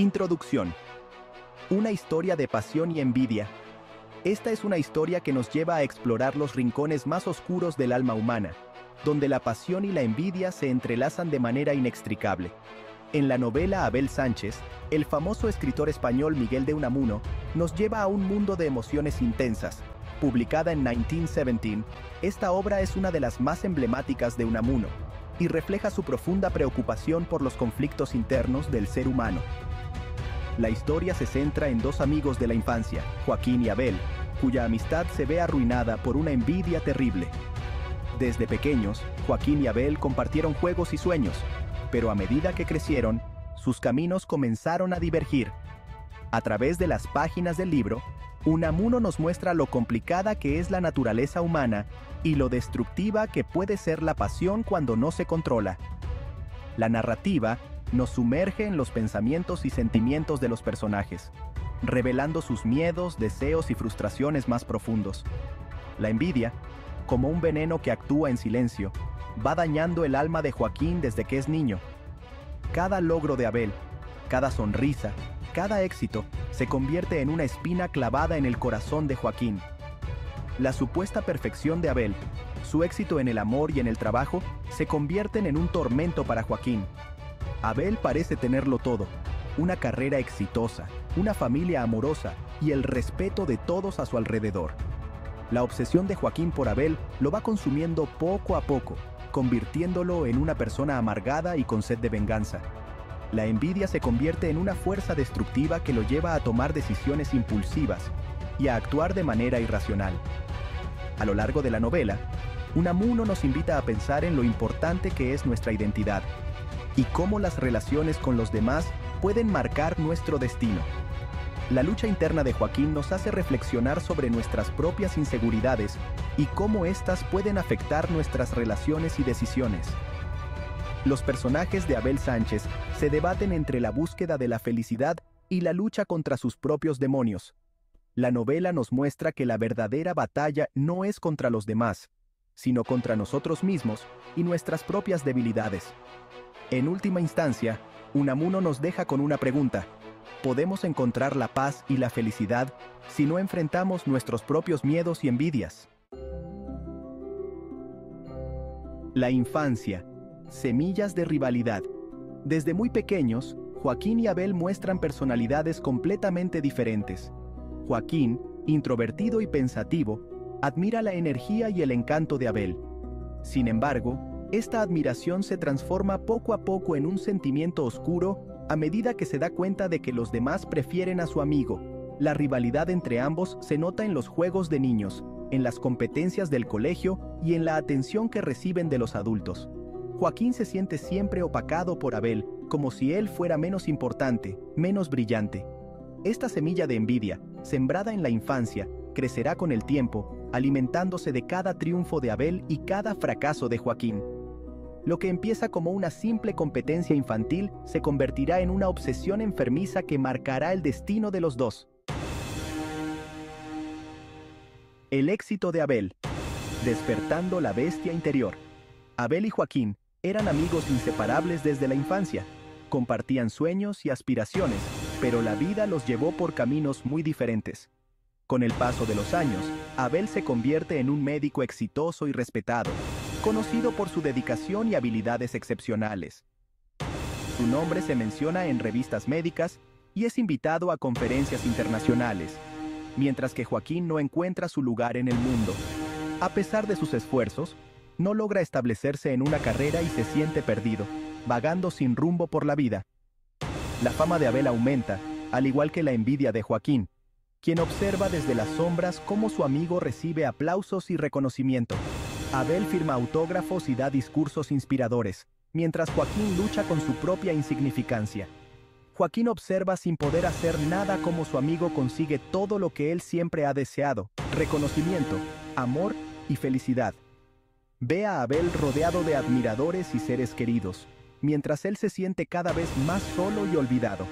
Introducción. Una historia de pasión y envidia. Esta es una historia que nos lleva a explorar los rincones más oscuros del alma humana, donde la pasión y la envidia se entrelazan de manera inextricable. En la novela Abel Sánchez, el famoso escritor español Miguel de Unamuno nos lleva a un mundo de emociones intensas. Publicada en 1917, esta obra es una de las más emblemáticas de Unamuno y refleja su profunda preocupación por los conflictos internos del ser humano. La historia se centra en dos amigos de la infancia, Joaquín y Abel, cuya amistad se ve arruinada por una envidia terrible. Desde pequeños, Joaquín y Abel compartieron juegos y sueños, pero a medida que crecieron, sus caminos comenzaron a divergir. A través de las páginas del libro, Unamuno nos muestra lo complicada que es la naturaleza humana y lo destructiva que puede ser la pasión cuando no se controla. La narrativa nos sumerge en los pensamientos y sentimientos de los personajes, revelando sus miedos, deseos y frustraciones más profundos. La envidia, como un veneno que actúa en silencio, va dañando el alma de Joaquín desde que es niño. Cada logro de Abel, cada sonrisa, cada éxito se convierte en una espina clavada en el corazón de Joaquín. La supuesta perfección de Abel, su éxito en el amor y en el trabajo, se convierten en un tormento para Joaquín, Abel parece tenerlo todo, una carrera exitosa, una familia amorosa y el respeto de todos a su alrededor. La obsesión de Joaquín por Abel lo va consumiendo poco a poco, convirtiéndolo en una persona amargada y con sed de venganza. La envidia se convierte en una fuerza destructiva que lo lleva a tomar decisiones impulsivas y a actuar de manera irracional. A lo largo de la novela, Unamuno nos invita a pensar en lo importante que es nuestra identidad y cómo las relaciones con los demás pueden marcar nuestro destino. La lucha interna de Joaquín nos hace reflexionar sobre nuestras propias inseguridades y cómo éstas pueden afectar nuestras relaciones y decisiones. Los personajes de Abel Sánchez se debaten entre la búsqueda de la felicidad y la lucha contra sus propios demonios. La novela nos muestra que la verdadera batalla no es contra los demás, sino contra nosotros mismos y nuestras propias debilidades. En última instancia, Unamuno nos deja con una pregunta. ¿Podemos encontrar la paz y la felicidad si no enfrentamos nuestros propios miedos y envidias? La infancia. Semillas de rivalidad. Desde muy pequeños, Joaquín y Abel muestran personalidades completamente diferentes. Joaquín, introvertido y pensativo, admira la energía y el encanto de Abel. Sin embargo, esta admiración se transforma poco a poco en un sentimiento oscuro a medida que se da cuenta de que los demás prefieren a su amigo. La rivalidad entre ambos se nota en los juegos de niños, en las competencias del colegio y en la atención que reciben de los adultos. Joaquín se siente siempre opacado por Abel, como si él fuera menos importante, menos brillante. Esta semilla de envidia, sembrada en la infancia, crecerá con el tiempo, alimentándose de cada triunfo de Abel y cada fracaso de Joaquín. Lo que empieza como una simple competencia infantil se convertirá en una obsesión enfermiza que marcará el destino de los dos. El éxito de Abel. Despertando la bestia interior. Abel y Joaquín eran amigos inseparables desde la infancia. Compartían sueños y aspiraciones, pero la vida los llevó por caminos muy diferentes. Con el paso de los años, Abel se convierte en un médico exitoso y respetado, conocido por su dedicación y habilidades excepcionales. Su nombre se menciona en revistas médicas y es invitado a conferencias internacionales, mientras que Joaquín no encuentra su lugar en el mundo. A pesar de sus esfuerzos, no logra establecerse en una carrera y se siente perdido, vagando sin rumbo por la vida. La fama de Abel aumenta, al igual que la envidia de Joaquín, quien observa desde las sombras cómo su amigo recibe aplausos y reconocimiento. Abel firma autógrafos y da discursos inspiradores, mientras Joaquín lucha con su propia insignificancia. Joaquín observa sin poder hacer nada como su amigo consigue todo lo que él siempre ha deseado, reconocimiento, amor y felicidad. Ve a Abel rodeado de admiradores y seres queridos, mientras él se siente cada vez más solo y olvidado.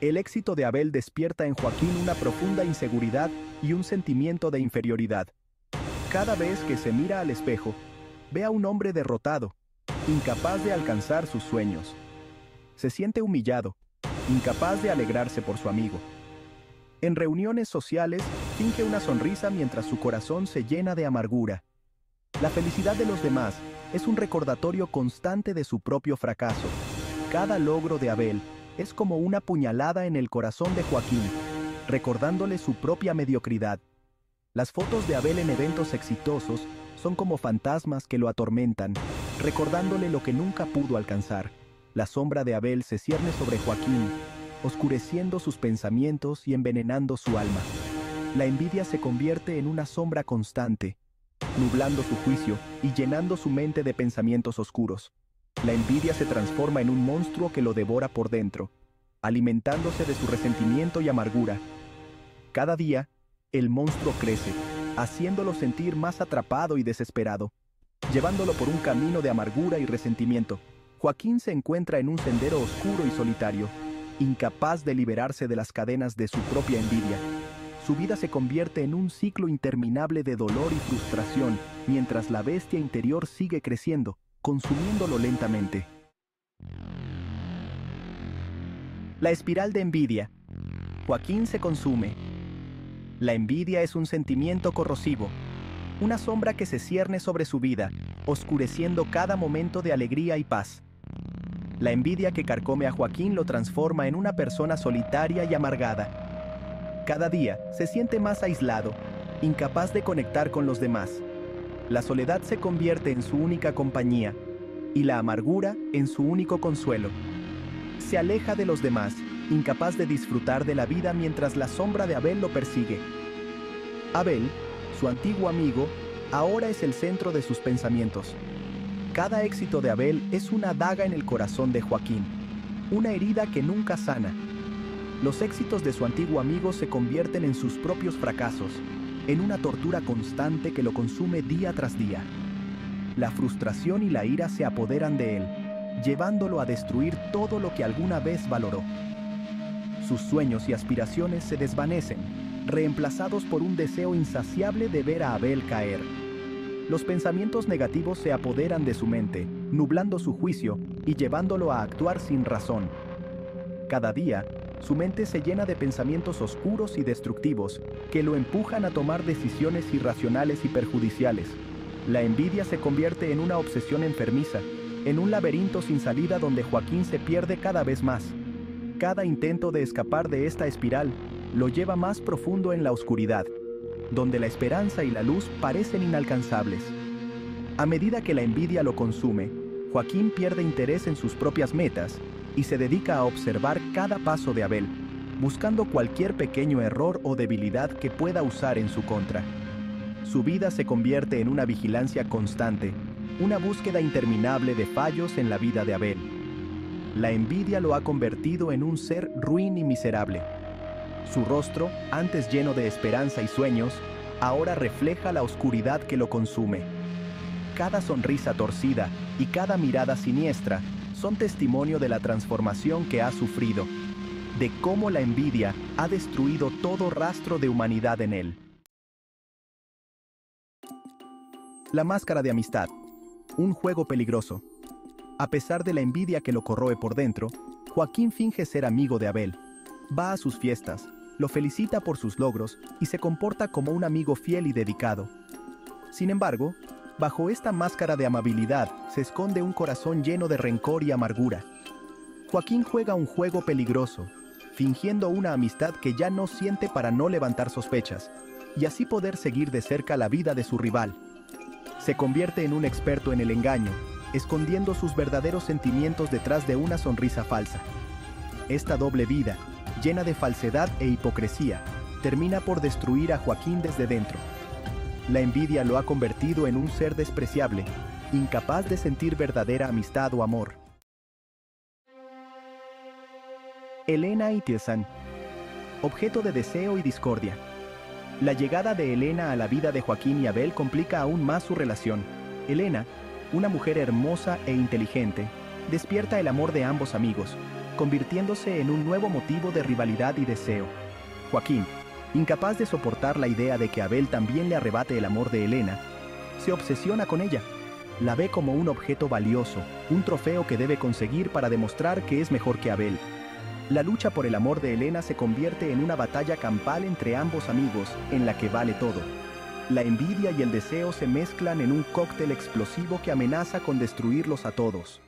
El éxito de Abel despierta en Joaquín una profunda inseguridad y un sentimiento de inferioridad. Cada vez que se mira al espejo, ve a un hombre derrotado, incapaz de alcanzar sus sueños. Se siente humillado, incapaz de alegrarse por su amigo. En reuniones sociales, finge una sonrisa mientras su corazón se llena de amargura. La felicidad de los demás es un recordatorio constante de su propio fracaso. Cada logro de Abel es como una puñalada en el corazón de Joaquín, recordándole su propia mediocridad. Las fotos de Abel en eventos exitosos son como fantasmas que lo atormentan, recordándole lo que nunca pudo alcanzar. La sombra de Abel se cierne sobre Joaquín, oscureciendo sus pensamientos y envenenando su alma. La envidia se convierte en una sombra constante, nublando su juicio y llenando su mente de pensamientos oscuros. La envidia se transforma en un monstruo que lo devora por dentro, alimentándose de su resentimiento y amargura. Cada día, el monstruo crece, haciéndolo sentir más atrapado y desesperado, llevándolo por un camino de amargura y resentimiento. Joaquín se encuentra en un sendero oscuro y solitario, incapaz de liberarse de las cadenas de su propia envidia. Su vida se convierte en un ciclo interminable de dolor y frustración, mientras la bestia interior sigue creciendo, consumiéndolo lentamente. La espiral de envidia. Joaquín se consume. La envidia es un sentimiento corrosivo, una sombra que se cierne sobre su vida, oscureciendo cada momento de alegría y paz. La envidia que carcome a Joaquín lo transforma en una persona solitaria y amargada. Cada día se siente más aislado, incapaz de conectar con los demás. La soledad se convierte en su única compañía y la amargura en su único consuelo. Se aleja de los demás, incapaz de disfrutar de la vida mientras la sombra de Abel lo persigue. Abel, su antiguo amigo, ahora es el centro de sus pensamientos. Cada éxito de Abel es una daga en el corazón de Joaquín, una herida que nunca sana. Los éxitos de su antiguo amigo se convierten en sus propios fracasos, en una tortura constante que lo consume día tras día. La frustración y la ira se apoderan de él, llevándolo a destruir todo lo que alguna vez valoró. Sus sueños y aspiraciones se desvanecen, reemplazados por un deseo insaciable de ver a Abel caer. Los pensamientos negativos se apoderan de su mente, nublando su juicio y llevándolo a actuar sin razón. Cada día, su mente se llena de pensamientos oscuros y destructivos que lo empujan a tomar decisiones irracionales y perjudiciales. La envidia se convierte en una obsesión enfermiza, en un laberinto sin salida donde Joaquín se pierde cada vez más. Cada intento de escapar de esta espiral lo lleva más profundo en la oscuridad, donde la esperanza y la luz parecen inalcanzables. A medida que la envidia lo consume, Joaquín pierde interés en sus propias metas y se dedica a observar cada paso de Abel, buscando cualquier pequeño error o debilidad que pueda usar en su contra. Su vida se convierte en una vigilancia constante, una búsqueda interminable de fallos en la vida de Abel. La envidia lo ha convertido en un ser ruin y miserable, su rostro, antes lleno de esperanza y sueños, ahora refleja la oscuridad que lo consume. Cada sonrisa torcida y cada mirada siniestra son testimonio de la transformación que ha sufrido, de cómo la envidia ha destruido todo rastro de humanidad en él. La máscara de amistad, un juego peligroso. A pesar de la envidia que lo corroe por dentro, Joaquín finge ser amigo de Abel. Va a sus fiestas, lo felicita por sus logros y se comporta como un amigo fiel y dedicado. Sin embargo, bajo esta máscara de amabilidad se esconde un corazón lleno de rencor y amargura. Joaquín juega un juego peligroso, fingiendo una amistad que ya no siente para no levantar sospechas, y así poder seguir de cerca la vida de su rival. Se convierte en un experto en el engaño, escondiendo sus verdaderos sentimientos detrás de una sonrisa falsa. Esta doble vida, llena de falsedad e hipocresía, termina por destruir a Joaquín desde dentro. La envidia lo ha convertido en un ser despreciable, incapaz de sentir verdadera amistad o amor. Elena y Tirsan. Objeto de deseo y discordia. La llegada de Elena a la vida de Joaquín y Abel complica aún más su relación. Elena, una mujer hermosa e inteligente, despierta el amor de ambos amigos, convirtiéndose en un nuevo motivo de rivalidad y deseo. Joaquín, incapaz de soportar la idea de que Abel también le arrebate el amor de Elena, se obsesiona con ella. La ve como un objeto valioso, un trofeo que debe conseguir para demostrar que es mejor que Abel. La lucha por el amor de Elena se convierte en una batalla campal entre ambos amigos, en la que vale todo. La envidia y el deseo se mezclan en un cóctel explosivo que amenaza con destruirlos a todos.